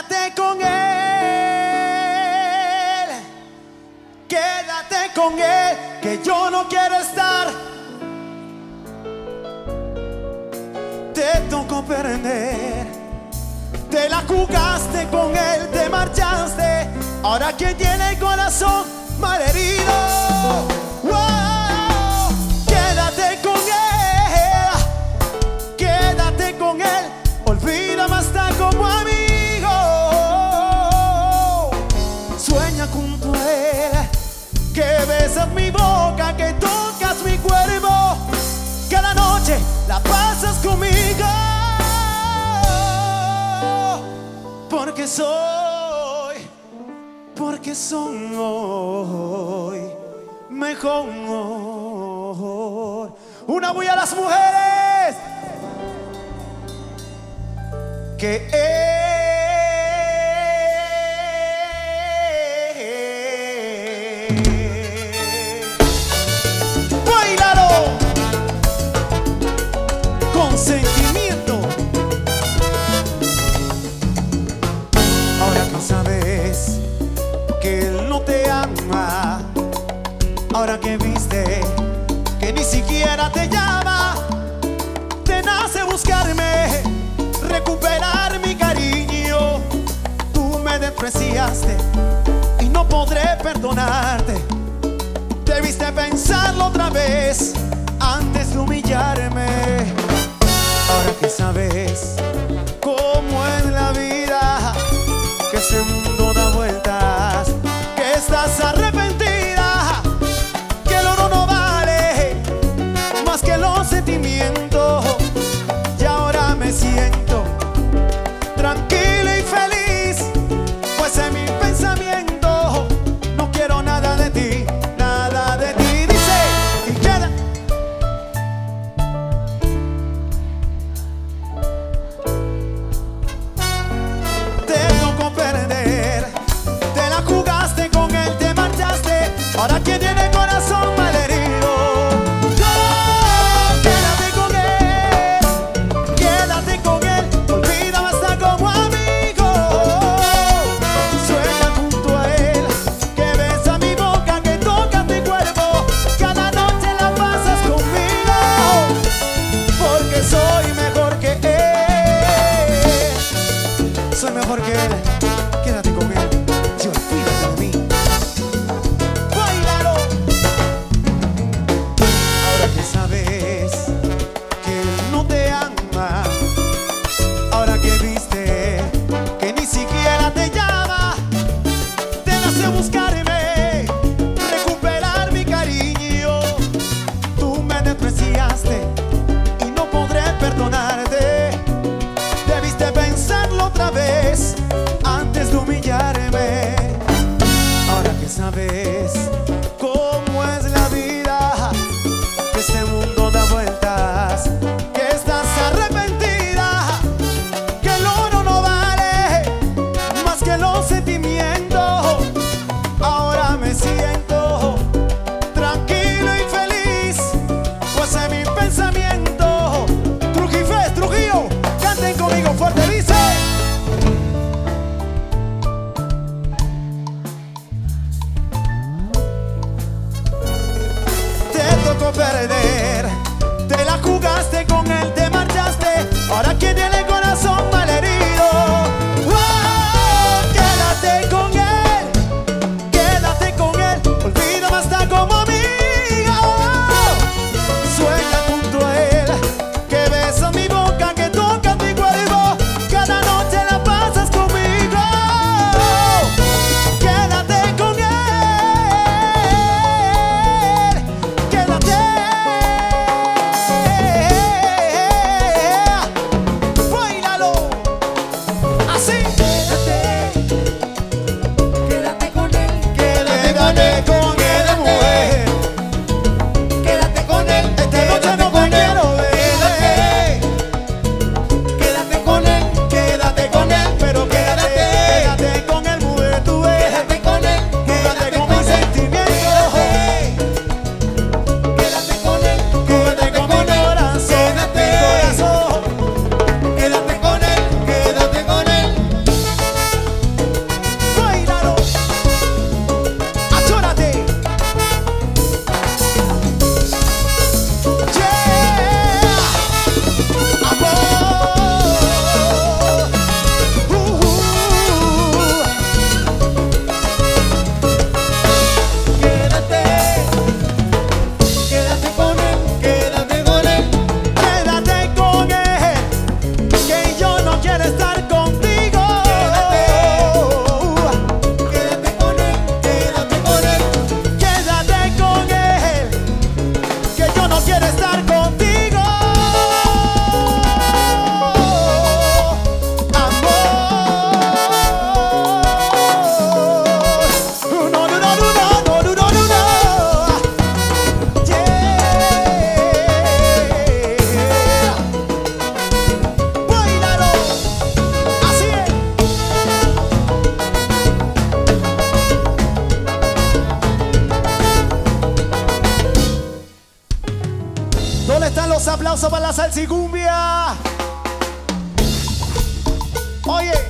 Quédate con Él. Quédate con Él, que yo no quiero estar. Te tocó perder. Te la jugaste con Él, te marchaste. Ahora que tiene el corazón malherido. ¡Wow! cruel que besas mi boca, que tocas mi cuerpo, cada noche la pasas conmigo, porque soy, porque soy mejor. Una bulla a las mujeres que es Ahora que viste que ni siquiera te llama, te nace buscarme, recuperar mi cariño. Tú me despreciaste y no podré perdonarte. Debiste pensarlo otra vez antes de humillarme. Quien tiene corazón malherido, quédate con él, quédate con él. Tu vida va a estar como amigo. Sueca junto a él, que besa mi boca, que toca mi cuerpo. Cada noche la pasas conmigo, porque soy mejor que él. Soy mejor que él, quédate conmigo. você de. están los aplausos para la salsigumbia? Oye.